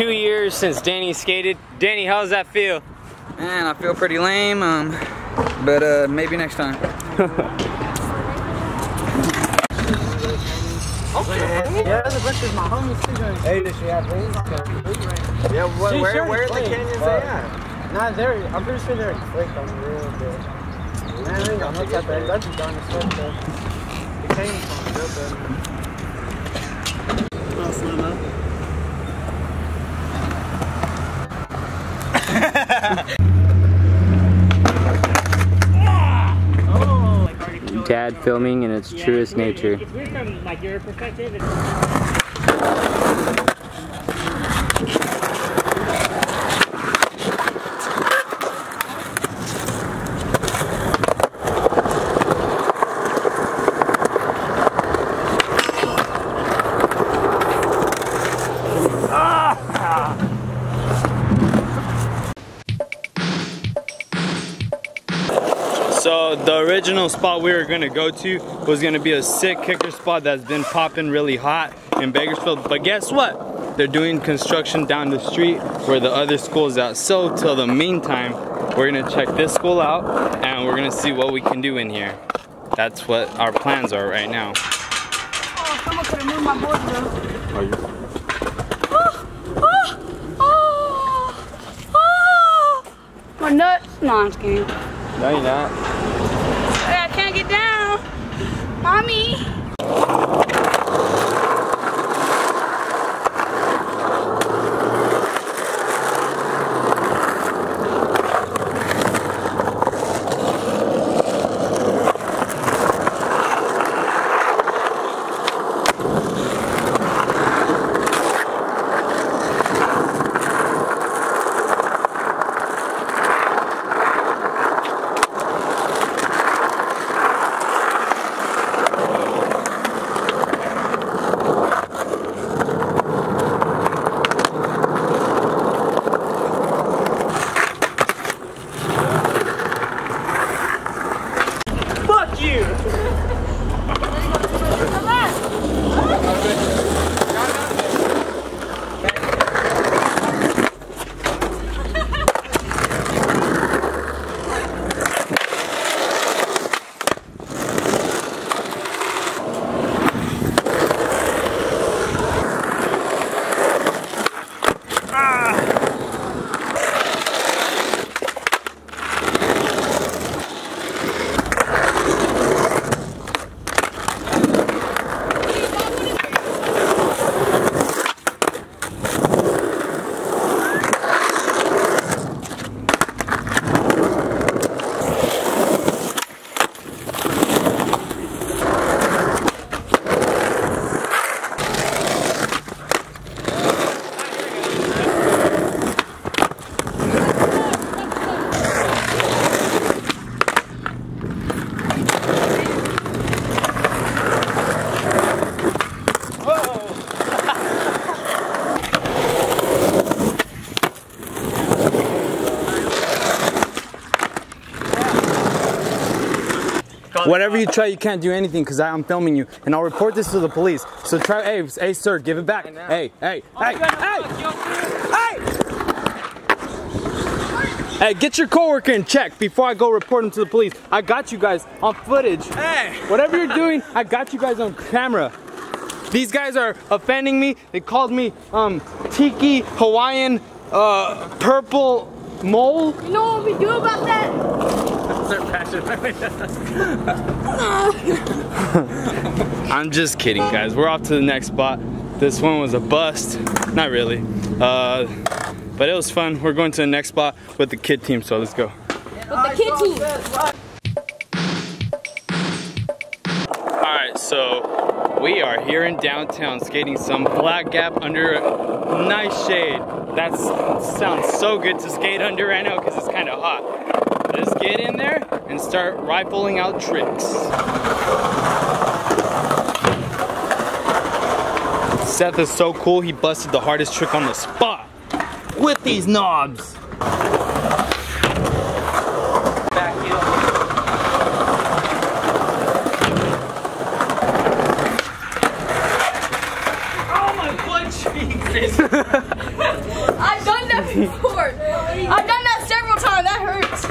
Two years since Danny skated. Danny, how does that feel? Man, I feel pretty lame, um, but uh, maybe next time. Yeah, the rest is my homies too. Hey, does she have rings? Yeah, wh- She where, sure where are the canyons but- at? Nah, they're, I'm pretty sure they're flaked on real good. Man, I ain't got no type of, that'd be darn as fuck though. The canyons on real good. Dad filming in its truest nature. It's weird from like your perspective. So the original spot we were gonna go to was gonna be a sick kicker spot that's been popping really hot in Bakersfield. But guess what? They're doing construction down the street where the other school's at. So till the meantime, we're gonna check this school out and we're gonna see what we can do in here. That's what our plans are right now. Oh, someone could have moved my board though. Are you? Oh, oh, oh. My nuts. No, I'm just kidding. No, you're not. I can't get down. Mommy. fuck you. Whatever you try, you can't do anything because I'm filming you, and I'll report this to the police. So try, hey, hey, sir, give it back. Hey, hey, hey, hey, hey! Hey, get your coworker in check before I go report him to the police. I got you guys on footage. Hey! Whatever you're doing, I got you guys on camera. These guys are offending me. They called me um, Tiki Hawaiian uh, Purple Mole. You know what we do about that? I'm just kidding, guys. We're off to the next spot. This one was a bust. Not really. Uh, but it was fun. We're going to the next spot with the kid team, so let's go. With the kid team. Alright, so we are here in downtown skating some Black Gap under a nice shade. That sounds so good to skate under right now because it's kind of hot. Just get in there and start rifling out tricks. Seth is so cool, he busted the hardest trick on the spot with these knobs. Oh! I've done that before. I've done that several times. That hurts.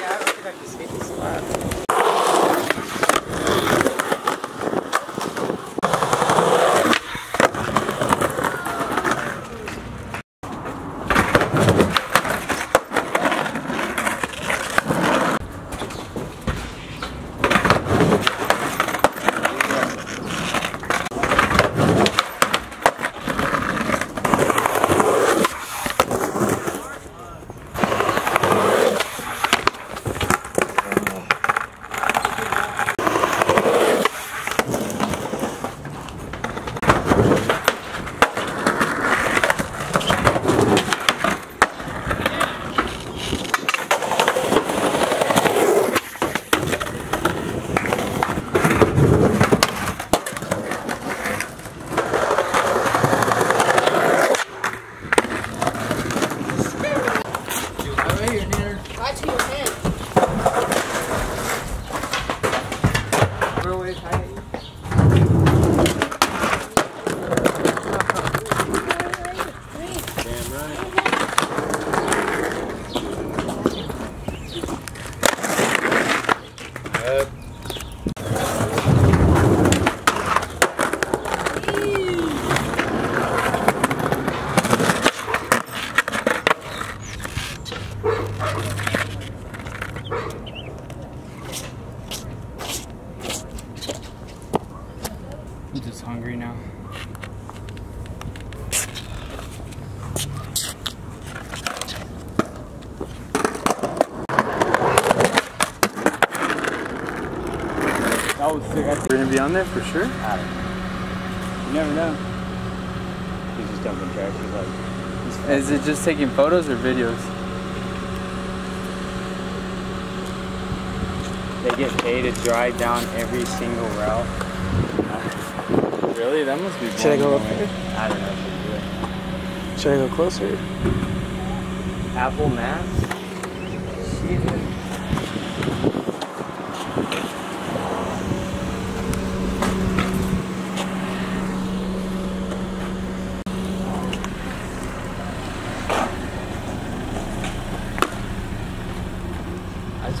Yeah, I don't think I can skate this slab. Right to your head. Real way tight. I'm just hungry now. That was sick. I think we're gonna be on there for sure. You never know. He's just dumping trash. He's like, Is it just taking photos or videos? they get paid to drive down every single route. Really? That must be. Should I go up me away. there? I don't know if they do it. Should I go closer? Apple Maps.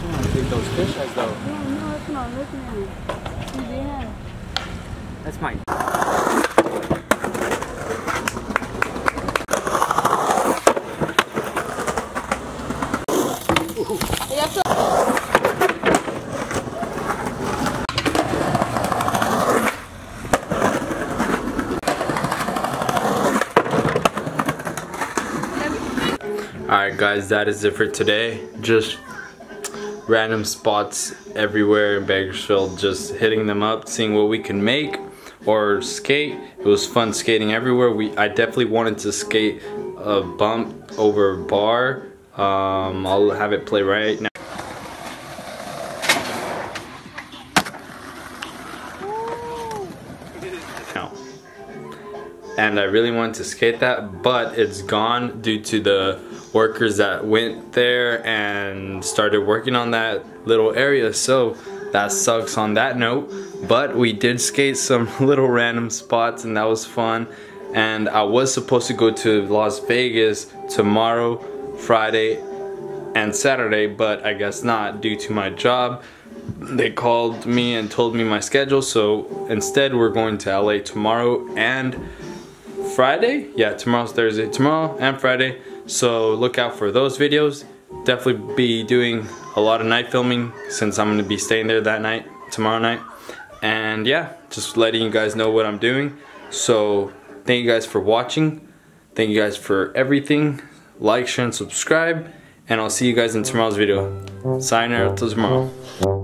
I want to take those fish eyes though. No, no, that's not. That's my. Yeah, that's Alright guys, that is it for today. Just random spots everywhere in Bakersfield, just hitting them up, seeing what we can make or skate. It was fun skating everywhere. We I definitely wanted to skate a bump over bar. Um, I'll have it play right now. now. And I really wanted to skate that, but it's gone due to the workers that went there and started working on that little area. So that sucks on that note. But we did skate some little random spots and that was fun. And I was supposed to go to Las Vegas tomorrow, Friday, and Saturday, but I guess not due to my job. They called me and told me my schedule, so instead we're going to LA tomorrow and Friday. Yeah, tomorrow's Thursday. Tomorrow and Friday. So look out for those videos. Definitely be doing a lot of night filming since I'm gonna be staying there that night, tomorrow night. And yeah, just letting you guys know what I'm doing. So thank you guys for watching. Thank you guys for everything. Like, share, and subscribe. And I'll see you guys in tomorrow's video. Sign out till tomorrow.